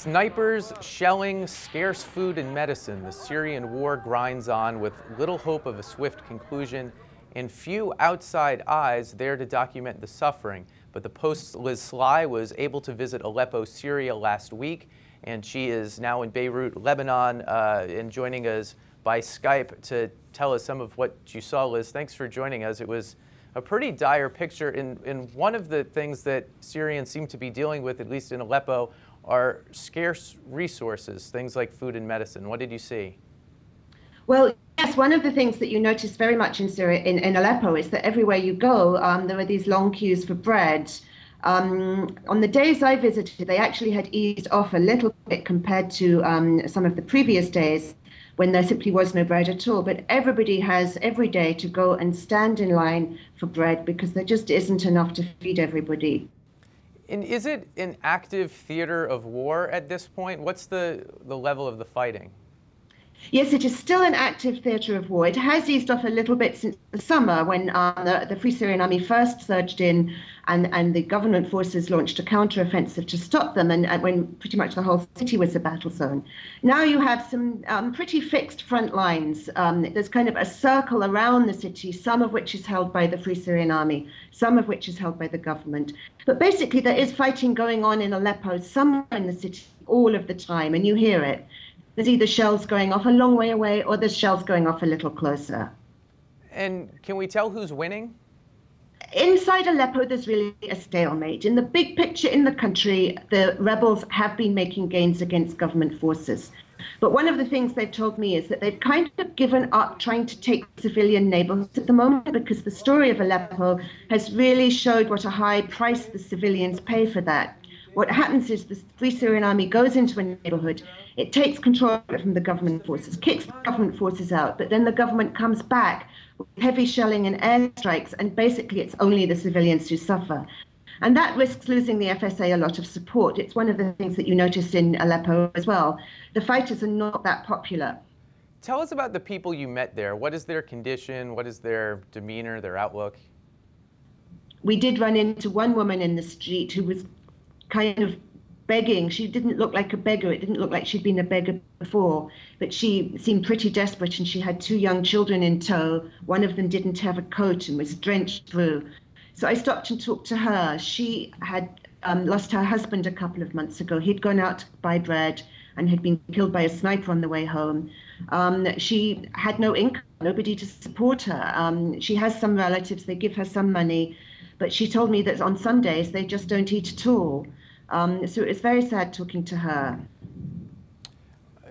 Snipers shelling scarce food and medicine. The Syrian war grinds on with little hope of a swift conclusion and few outside eyes there to document the suffering. But the Post's Liz Sly was able to visit Aleppo, Syria last week, and she is now in Beirut, Lebanon, uh, and joining us by Skype to tell us some of what you saw, Liz. Thanks for joining us. It was a pretty dire picture. And, and one of the things that Syrians seem to be dealing with, at least in Aleppo, are scarce resources, things like food and medicine. What did you see? Well, yes, one of the things that you notice very much in Syria, in, in Aleppo, is that everywhere you go, um, there are these long queues for bread. Um, on the days I visited, they actually had eased off a little bit compared to um, some of the previous days when there simply was no bread at all. But everybody has every day to go and stand in line for bread because there just isn't enough to feed everybody. And is it an active theater of war at this point? What's the, the level of the fighting? Yes, it is still an active theatre of war. It has eased off a little bit since the summer when uh, the, the, Free Syrian Army first surged in and, and the government forces launched a counteroffensive to stop them, and, and when pretty much the whole city was a battle zone. Now you have some um, pretty fixed front lines. Um, there's kind of a circle around the city, some of which is held by the Free Syrian Army, some of which is held by the government. But basically, there is fighting going on in Aleppo, somewhere in the city, all of the time, and you hear it there's either shells going off a long way away or there's shells going off a little closer. And can we tell who's winning? Inside Aleppo, there's really a stalemate. In the big picture in the country, the rebels have been making gains against government forces. But one of the things they've told me is that they've kind of given up trying to take civilian neighborhoods at the moment because the story of Aleppo has really showed what a high price the civilians pay for that. What happens is the Free Syrian Army goes into a neighborhood, it takes control from the government forces, kicks the government forces out, but then the government comes back with heavy shelling and airstrikes, and basically it's only the civilians who suffer. And that risks losing the FSA a lot of support. It's one of the things that you notice in Aleppo as well. The fighters are not that popular. Tell us about the people you met there. What is their condition? What is their demeanor, their outlook? We did run into one woman in the street who was kind of begging. She didn't look like a beggar. It didn't look like she'd been a beggar before, but she seemed pretty desperate and she had two young children in tow. One of them didn't have a coat and was drenched through. So I stopped and talked to her. She had um, lost her husband a couple of months ago. He'd gone out to buy bread and had been killed by a sniper on the way home. Um, she had no income, nobody to support her. Um, she has some relatives, they give her some money, but she told me that on Sundays they just don't eat at all. Um, so it's very sad talking to her.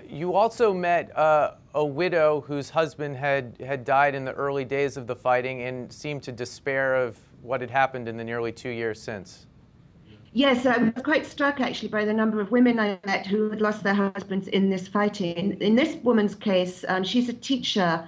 You also met uh, a widow whose husband had, had died in the early days of the fighting and seemed to despair of what had happened in the nearly two years since. Yes, I was quite struck actually by the number of women I met who had lost their husbands in this fighting. In, in this woman's case, um, she's a teacher,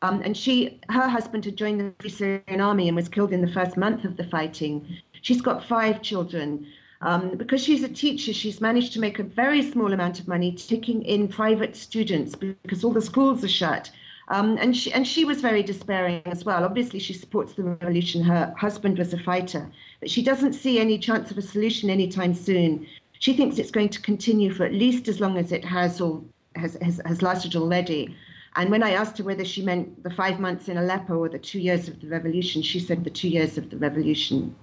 um, and she her husband had joined the Syrian Army and was killed in the first month of the fighting. She's got five children. Um, because she's a teacher, she's managed to make a very small amount of money taking in private students because all the schools are shut. Um, and she and she was very despairing as well. Obviously, she supports the revolution. Her husband was a fighter, but she doesn't see any chance of a solution anytime soon. She thinks it's going to continue for at least as long as it has or has, has, has lasted already. And when I asked her whether she meant the five months in Aleppo or the two years of the revolution, she said the two years of the revolution.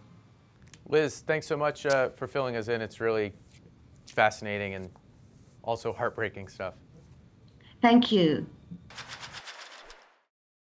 Liz, thanks so much uh, for filling us in. It's really fascinating and also heartbreaking stuff. Thank you.